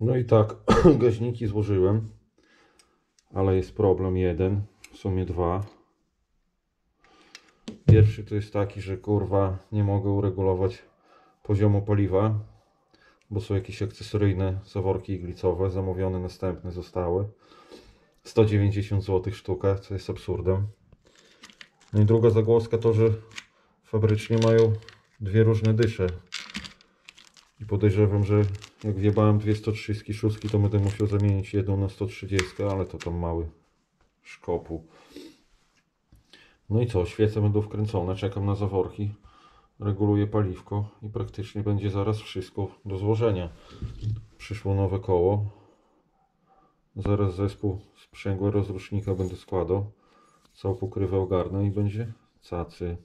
No i tak, gaźniki złożyłem, ale jest problem jeden, w sumie dwa. Pierwszy to jest taki, że kurwa nie mogę uregulować poziomu paliwa, bo są jakieś akcesoryjne zaworki iglicowe, zamówione następne zostały. 190 zł sztuka, co jest absurdem. No i druga zagłoska to, że fabrycznie mają dwie różne dysze. I podejrzewam, że jak wjebałem dwie 136, to będę musiał zamienić jedną na 130, ale to tam mały szkopu. No i co, świece będą wkręcone, czekam na zaworki, reguluję paliwko i praktycznie będzie zaraz wszystko do złożenia. Przyszło nowe koło, zaraz zespół sprzęgła rozrusznika będę składał, całą pokrywę ogarnę i będzie cacy.